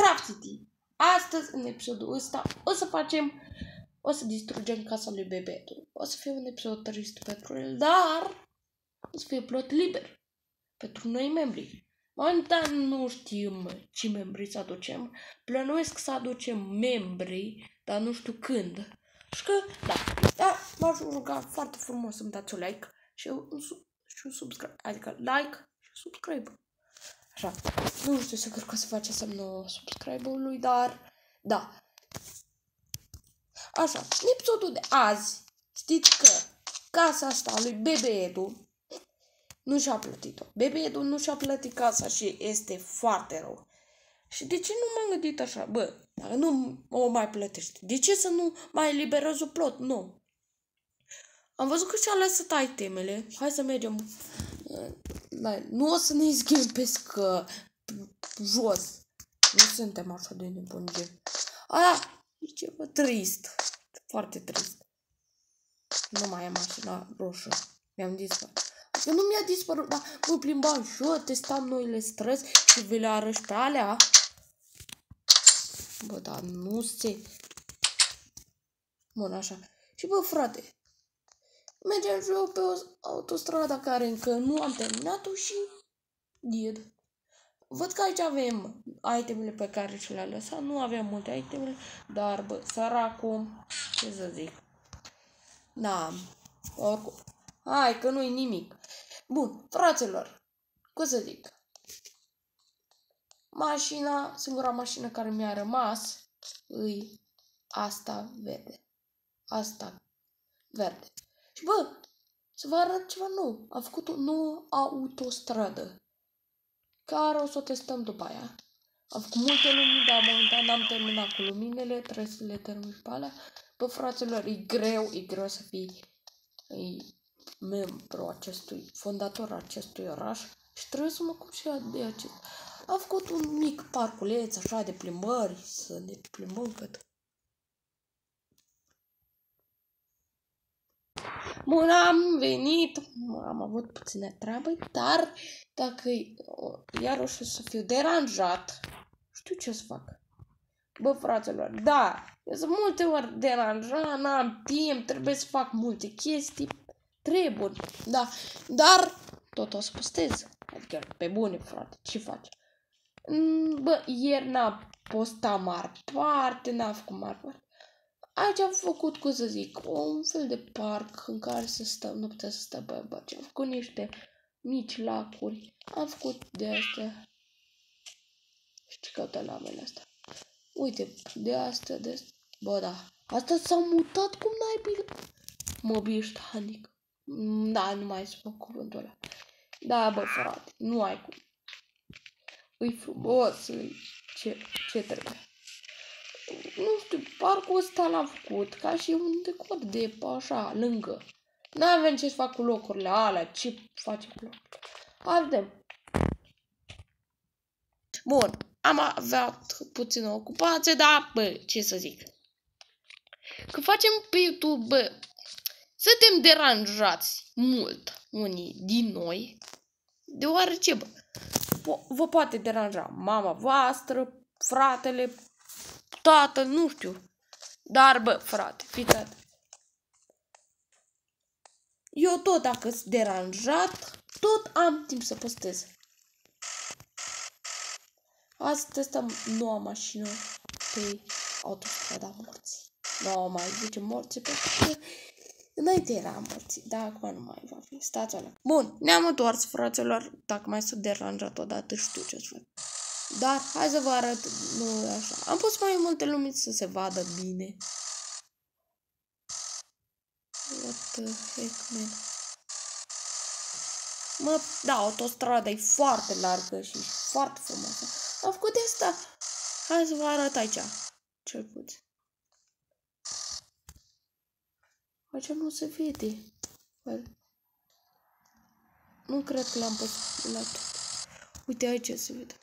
Craft City. Astăzi, în episodul ăsta, o să facem, o să distrugem casa lui Bebetu. O să fie un episod trist pentru el, dar o să fie plot liber pentru noi membri. Momentan nu știm ce membri să aducem. Plănuiesc să aducem membri, dar nu știu când. Și că, da, da, v-aș ruga foarte frumos să-mi dați un like și un, și un subscribe, adică like și subscribe. Așa, nu știu să cred că o să face semnul subscribe-ului, dar, da. Așa, în episodul de azi, știți că casa asta lui Bebe Edu nu și-a plătit-o. Bebe Edu nu și-a plătit casa și este foarte rău. Și de ce nu m-am gândit așa? Bă, dacă nu o mai plătește, de ce să nu mai eliberez un plot? Nu. Am văzut că și-a lăsat itemele. Hai să mergem. Mai, nu o să ne izghempesc că jos. Nu suntem așa de nebuni gen. Aia e ceva trist. Foarte trist. Nu mai am mașina roșie. Mi-am dispărut. Eu nu mi-a dispărut, dar mă plimbam și eu, testam noile străzi și vi le arăși pe alea. Bă, dar nu se... Bun, așa. Și bă, frate, mergem și eu pe o autostradă care încă nu am terminat-o și... Did. Văd că aici avem itemele pe care și le-a lăsat. Nu avem multe itemele, dar, bă, săracul, ce să zic. Da, oricum. Hai, că nu-i nimic. Bun, fraților, cum să zic? Mașina, singura mașină care mi-a rămas îi asta verde. Asta verde. Și bă, să vă arăt ceva nou. Am făcut o nouă autostradă. Care o să o testăm după aia. Am făcut multe lumini, dar momentan n-am terminat cu luminile, trebuie să le termin pe alea. Bă, fraților, e greu, e greu să fii e membru acestui, fondator acestui oraș și trebuie să mă ocup și de acest. Am făcut un mic parculeț așa de plimbări, să ne plimbăm cât. Bun, am venit, am avut puțină treabă, dar dacă iarăși o să fiu deranjat, știu ce să fac. Bă, fraților, da, eu sunt multe ori deranjat, n-am timp, trebuie să fac multe chestii, treburi, da, dar tot o să postez. Adică, pe bune, frate, ce faci? Mm, bă, ieri n-a postat mari parte, n-a făcut mari parte. Aici am făcut, cum să zic, un fel de parc în care să stăm, nu putea să stăm pe bărci. Am făcut niște mici lacuri. Am făcut de astea. Știi căută lamele astea. Uite, de astea, de astea. Bă, da. Asta s-a mutat cum n-ai Mobil stanic. Mm, da, nu mai spun cuvântul ăla. Da, bă, frate, nu ai cum. Îi frumos, îi... Ce, ce trebuie? Nu știu, parcul ăsta l-am făcut ca și un decor de așa, lângă. N-avem ce să fac cu locurile alea, ce face cu locurile. Hai, vedem. Bun, am avut puțină ocupație, dar, bă, ce să zic. Că facem pe YouTube, bă, suntem deranjați mult unii din noi, deoarece, bă, vă poate deranja mama voastră, fratele, tatăl, nu știu. Dar, bă, frate, fiți Eu tot dacă sunt deranjat, tot am timp să postez. Azi testăm noua mașină pe autostrada morții. Nu mai zice morții pentru că Înainte era morții, dar acum nu mai va fi. Stați alea. Bun, ne-am întors, fraților. Dacă mai sunt deranjat odată, știu ce să fac. Dar, hai să vă arăt, nu așa. Am pus mai multe lumini să se vadă bine. What the heck, man? Mă, da, autostrada e foarte largă și foarte frumoasă. Am făcut de asta. Hai să vă arăt aici. Cel puțin. Aici nu se vede. Well. Nu cred că l-am pus la tot. Uite aici se vede.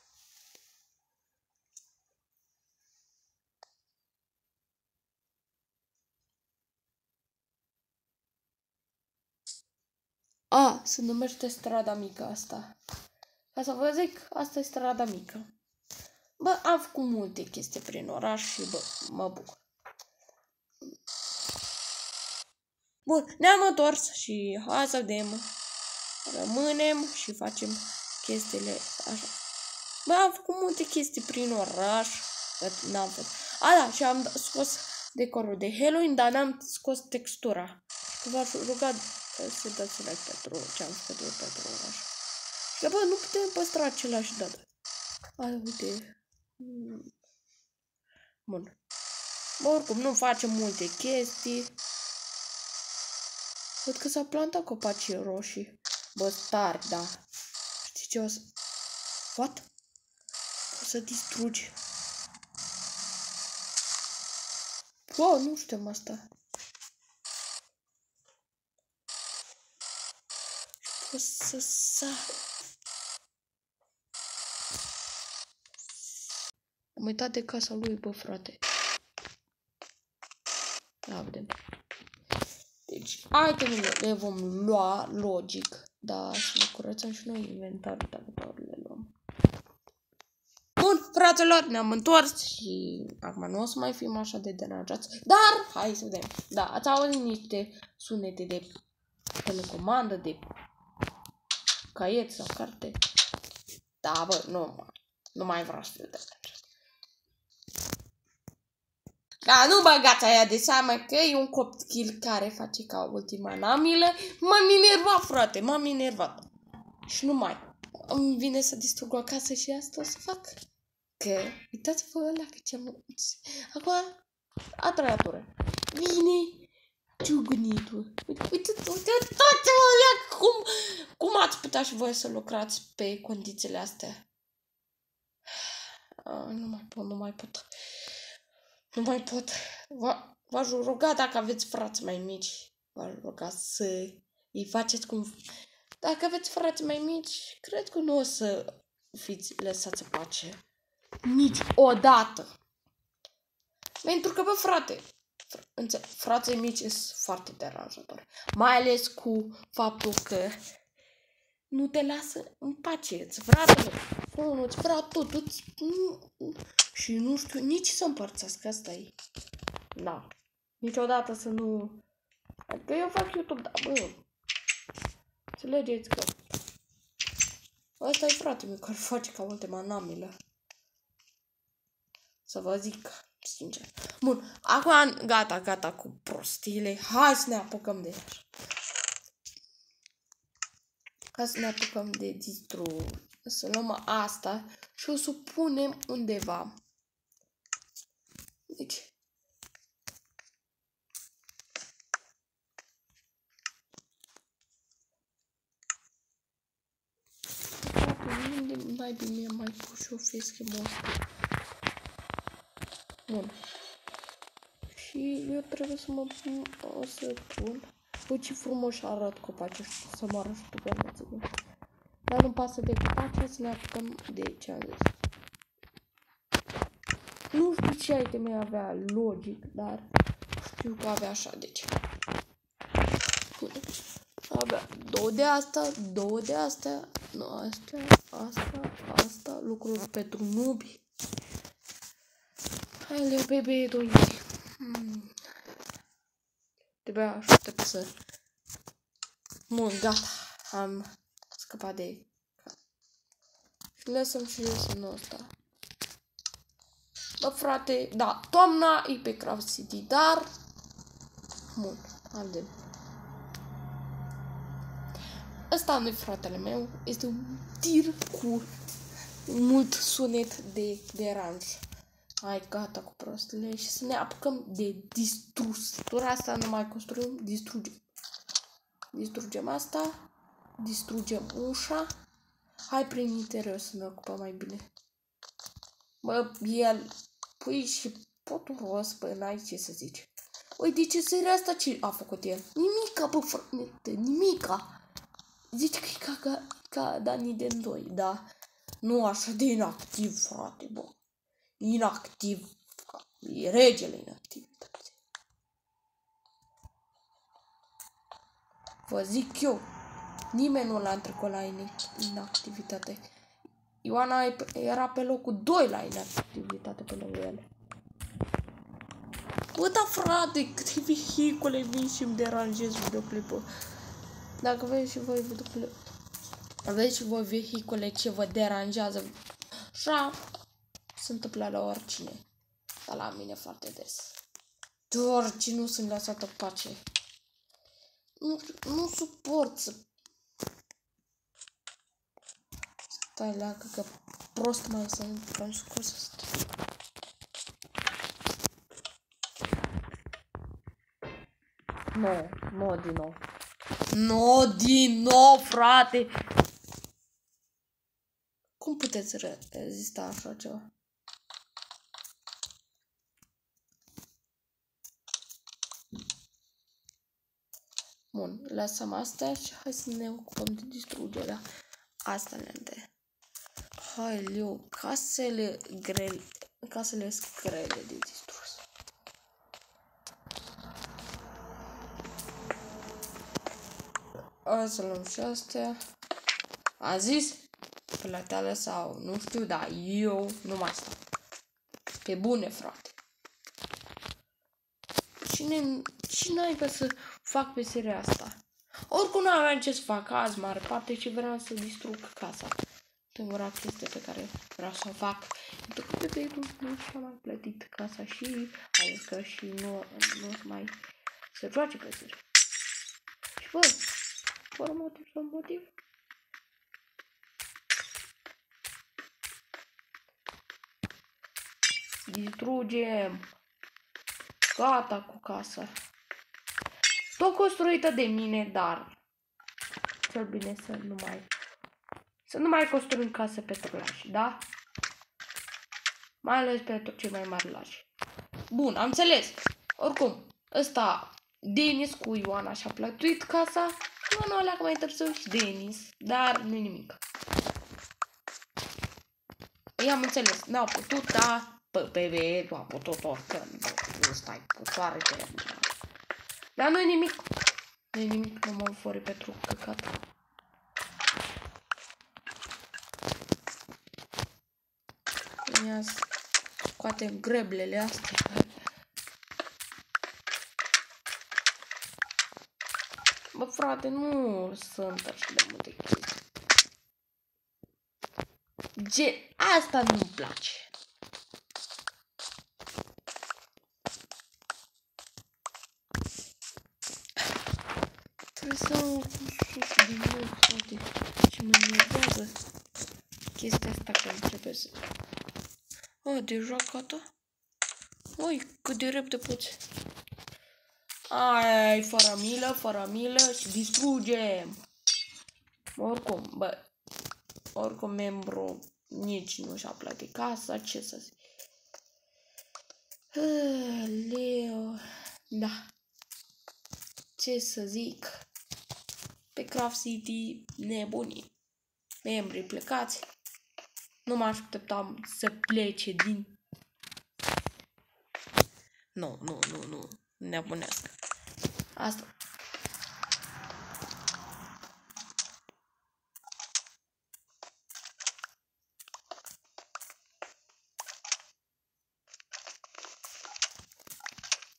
A, se numește strada mică asta. Ca să vă zic, asta e strada mică. Bă, am făcut multe chestii prin oraș și bă, mă bucur. Bun, ne-am întors și hai să vedem. Rămânem și facem chestiile așa. Bă, am făcut multe chestii prin oraș. N-am făcut. A, da, și am scos decorul de Halloween, dar n-am scos textura. Și v-aș ruga să dați like pentru ce am făcut eu pentru oraș. Și bă, nu putem păstra același dată. Ai, uite. Bun. Bă, oricum, nu facem multe chestii. Văd că s-au plantat copacii roșii. Bă, tari, da. Știi ce o să... What? O să distrugi. Bă, nu știu asta. O să sar. Am uitat de casa lui, bă, frate. Da, vedem. Deci, itemele le vom lua, logic. Da, să ne curățăm și noi inventarul dacă doar le luăm. Bun, fraților, ne-am întors și acum nu o să mai fim așa de deranjați. Dar, hai să vedem. Da, ați auzit niște sunete de telecomandă, de caiet sau carte. Da, bă, nu, nu mai vreau să fiu deranjat. Da, nu băgați aia de seamă că e un copil care face ca ultima namilă. M-am enervat, frate, m-am enervat. Și nu mai. Îmi vine să distrug o casă și asta o să fac. Că, uitați-vă ăla că ce mulți. Acum, a treia tură. Vine ciugunitul. Uite, uite, uite, toate alea, cum, cum ați putea și voi să lucrați pe condițiile astea? nu mai pot, nu mai pot. Nu mai pot. V-aș ruga dacă aveți frați mai mici, v-aș ruga să îi faceți cum... Dacă aveți frați mai mici, cred că nu o să fiți lăsați în pace. Nici odată. Pentru că, bă, frate, fr- frații mici sunt foarte deranjatori. Mai ales cu faptul că nu te lasă în pace. Îți vrea unul, îți vrea tot. Îți... Și nu știu nici să împărțesc, asta e. Da. Niciodată să nu... Adică eu fac YouTube, da, bă. Înțelegeți că... Asta e frate meu care face ca ultima namilă. Să vă zic, sincer. Bun, acum gata, gata cu prostiile. Hai să ne apucăm de așa. Ca să ne apucăm de distru. Să luăm asta și o să o punem undeva. Deci. Unde mai bine mai pus și o feschimul Bun. Și eu trebuie să mă pun, o să pun. Uite ce frumos arăt copacii să mă arăt și tu pe Dar nu pasă de copaci, să ne apucăm de ce am zis. Nu știu ce iteme avea logic, dar știu că avea așa, deci. Avea două de asta, două de astea, nu astea, asta, asta, lucruri pentru nubi. Hai, leu, bebe, doi. Hmm. Trebuie aștept să... Bun, gata. Am scăpat de... Și lăsăm și lăsăm ăsta. Bă, frate, da, toamna e pe Craft City, dar... Bun, haide. Ăsta nu fratele meu, este un tir cu mult sunet de deranj. Hai, gata cu prostele și să ne apucăm de distrus. Tura asta nu mai construim, distrugem. Distrugem asta, distrugem ușa. Hai prin interior să ne ocupăm mai bine. Bă, el pui și potul rost, bă, n-ai ce să zici. Uite, ce seria asta ce a făcut el? Nimica, bă, frate, nimica. Zici că e ca, ca, ca Dani de 2, da? Nu așa de inactiv, frate, bă. Inactiv. E regele inactivității. Vă zic eu, nimeni nu l-a întrecut la inactivitate. Ioana era pe locul 2 la inactivitate pe lângă ele. Bă, da, frate, câte vehicule vin și îmi deranjez videoclipul. Dacă vezi și voi videoclip, aveți și voi vehicule ce vă deranjează, așa se întâmplă la oricine. Dar la mine foarte des. Doar ce nu sunt lăsată pace. Nu, nu suport să... Stai la că prost mai sunt, vreau scos asta. Nu, nu din nou. Nu din nou, frate! Cum puteți rezista așa ceva? Bun, lăsăm astea și hai să ne ocupăm de distrugerea astelente. Hai, Leu, casele grele, casele grele de distrus. O să luăm și astea. A zis? Plăteală sau nu știu, dar eu nu mai stau. Pe bune, frate. Cine, cine ai să fac pe seria asta. Oricum nu aveam ce să fac azi mare parte și vreau să distrug casa. Singura chestie pe care vreau să o fac. Pentru că pe nu și-a mai plătit casa și adică și nu, nu mai se joace pe seria. Și bă, fără motiv sau motiv. Distrugem. Gata cu casa. Tot construită de mine, dar cel bine să nu mai să nu mai construim case pentru lași, da? Mai ales pentru cei mai mari lași. Bun, am înțeles. Oricum, ăsta, Denis cu Ioana și-a plătuit casa. Ioana alea mai târziu și Denis, dar nu nimic. I-am înțeles, n-au putut, da, pe PVE nu a putut oricând. Nu stai cu soare de dar nu e nimic. Nu e nimic, nu mă fori pentru căcat. Ia scoatem greblele astea. Bă, frate, nu sunt așa de multe chestii. Gen, asta nu-mi place. Trebuie să am sus din nou, frate. Și mă nervează chestia asta că trebuie să... A, deja gata? Oi, cât de repede poți. Ai, fără milă, fără milă și distrugem. Oricum, bă, oricum membru nici nu și-a plătit casa, ce să zic. Leo, da. Ce să zic? pe Craft City nebunii. Membrii plecați. Nu mă așteptam să plece din... Nu, nu, nu, nu. Nebunesc. Asta.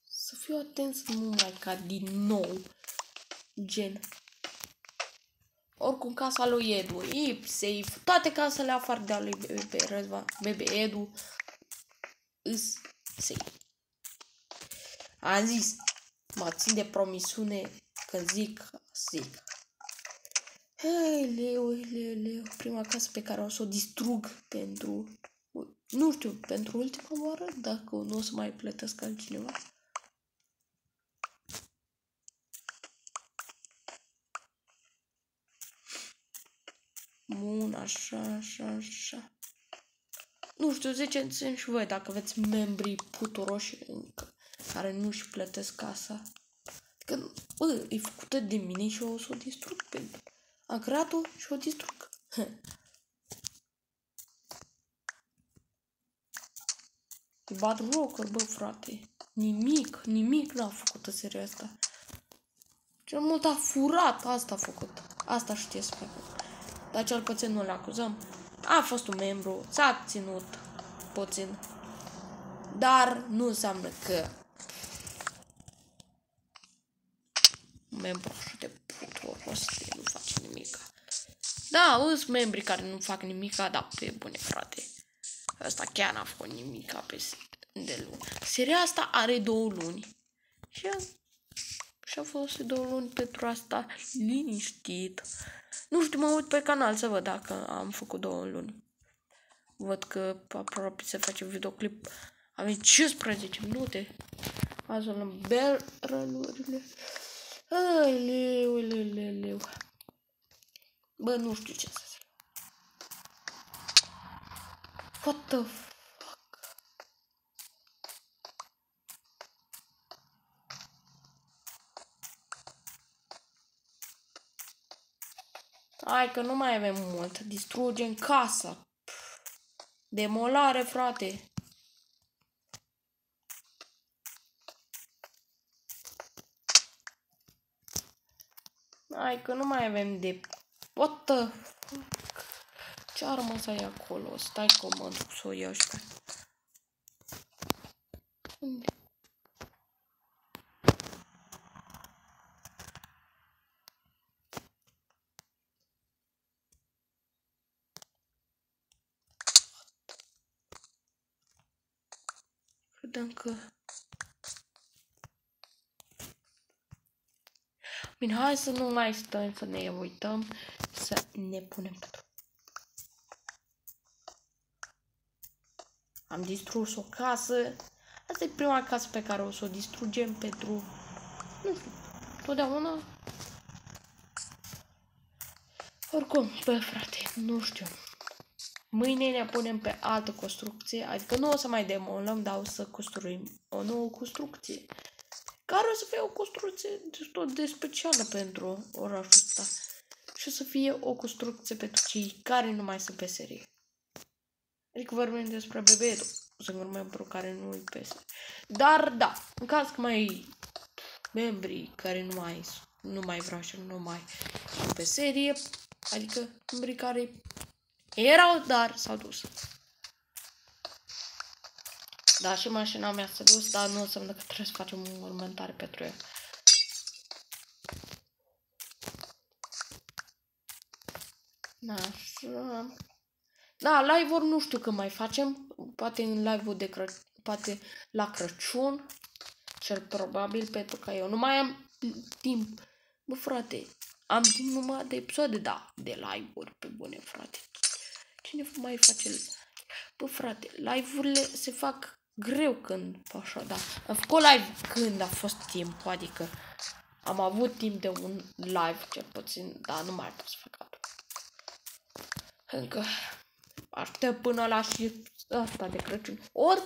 Să fiu atent să nu mai cad din nou. Gen. Oricum, casa lui Edu, e safe. Toate casele afară de a lui Bebe Răzvan, Bebe Edu, îs safe. Am zis, mă țin de promisiune că zic, zic. Hei, leu, leu, leu, prima casă pe care o să o distrug pentru, nu știu, pentru ultima oară, dacă nu o să mai plătesc altcineva. Bun, așa, așa, așa. Nu știu, ziceți-mi și voi dacă aveți membrii puturoși care nu-și plătesc casa. Că, bă, e făcută de mine și eu o să o distrug pentru. Am creat-o și o distrug. E bad rocker, bă, frate. Nimic, nimic n-a făcut seria asta. Cel mult a furat, asta a făcut. Asta știe să facă. Dar cel puțin nu-l acuzăm. A fost un membru, s-a ținut puțin. Dar nu înseamnă că membru așa de puturos nu face nimic. Da, sunt membri care nu fac nimic, dar pe bune, frate. Asta chiar n-a făcut nimic pe de luni. Seria asta are două luni. Și a, și a fost două luni pentru asta liniștit. Nu știu, mă uit pe canal să văd dacă am făcut două luni. Văd că aproape se face videoclip. Avem 15 minute. Azi luăm barrelurile. Aleu, aleu, aleu. Bă, nu știu ce să zic. What the fuck? Hai că nu mai avem mult. Distrugem casa. Demolare, frate. Hai că nu mai avem de... What the fuck? Ce armă să ai acolo? Stai comand să o iau și pe... Unde? Credeam că... Bine, hai să nu mai stăm, să ne uităm, să ne punem pentru. Am distrus o casă. Asta e prima casă pe care o să o distrugem pentru... Nu știu, totdeauna... Oricum, bă, frate, nu știu. Mâine ne punem pe altă construcție, adică nu o să mai demolăm, dar o să construim o nouă construcție care o să fie o construcție destul de specială pentru orașul ăsta. Și o să fie o construcție pentru cei care nu mai sunt pe serie. Adică vorbim despre Bebedo, singur membru care nu îi pe serie. Dar, da, în caz că mai membrii care nu mai, nu mai vreau și nu mai sunt pe serie, adică membrii care erau, dar s-au dus. Da, și mașina mea s-a dus, dar nu înseamnă că trebuie să facem un următoare pentru ea. Da, așa. Da, live-uri nu știu când mai facem. Poate în live-ul de Cră... poate la Crăciun. Cel probabil, pentru că eu nu mai am timp. Bă, frate, am timp numai de episoade, da, de live-uri, pe bune, frate. Cine mai face... Bă, frate, live-urile se fac greu când așa, da. Am făcut live când a fost timp, adică am avut timp de un live cel puțin, dar nu mai pot să fac altul. Încă aștept până la și asta de Crăciun. Ori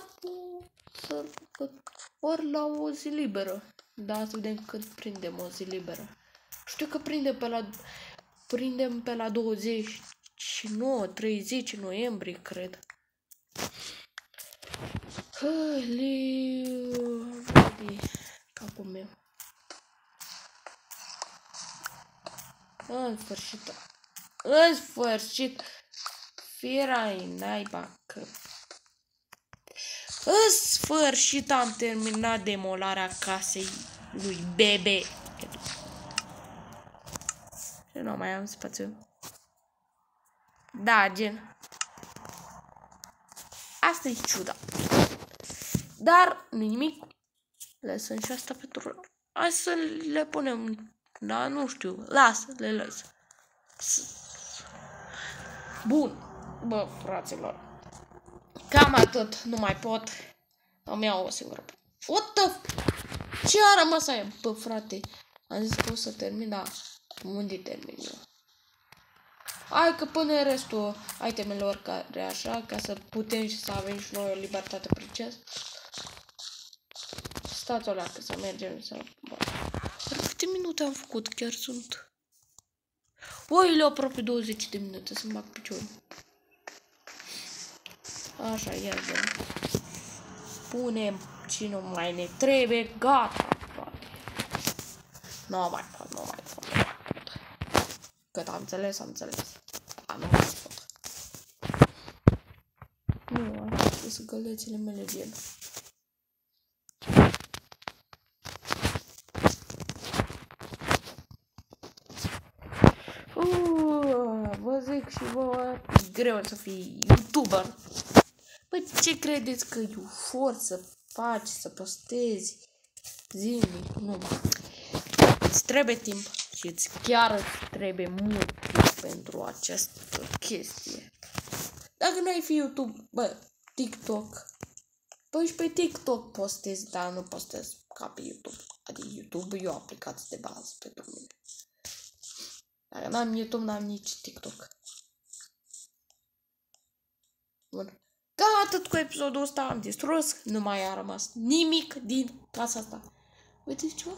să, ori la o zi liberă. Da, să vedem când prindem o zi liberă. Știu că prindem pe la prindem pe la 29, 30 noiembrie, cred. Hăleu, vede capul meu. În sfârșit, în sfârșit, firai naiba că... În sfârșit am terminat demolarea casei lui Bebe. Și nu mai am spațiu. Da, gen. Asta e ciuda. Dar nimic. Lăsăm și asta pentru... Hai să le punem... Da, nu știu. Lasă, le lăs. Bun. Bă, fraților. Cam atât. Nu mai pot. Îmi iau o singură. What the... Ce a rămas aia? Bă, frate. Am zis că o să termin, dar unde termin eu? Hai că până restul itemelor care așa, ca să putem și să avem și noi o libertate preces. Stați o leacă să mergem să... Dar câte minute am făcut? Chiar sunt... Oi, le aproape 20 de minute să-mi bag piciorul. Așa, ia zi. Punem ce nu mai ne trebuie, gata. Nu mai pot, nu mai pot. Cât am înțeles, am înțeles. Da, nu mai pot. Să gălețile mele vin. Uh, vă zic și vă, e greu să fii youtuber. Păi ce credeți că e ușor să faci, să postezi zilnic? Nu. Îți trebuie timp și îți chiar îți trebuie mult timp pentru această chestie. Dacă nu ai fi YouTube, bă, TikTok, păi și pe TikTok postezi, dar nu postezi ca pe YouTube. Adică YouTube e o aplicație de bază pentru mine. Dacă n-am YouTube, n-am nici TikTok. Bun. Cam atât cu episodul ăsta, am distrus, nu mai a rămas nimic din casa asta. Uite ceva?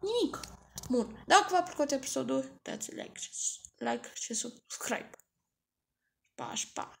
Nimic. Bun. Dacă v-a plăcut episodul, dați like, like și subscribe. Pa, pa.